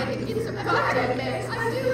It is a to mess. I do.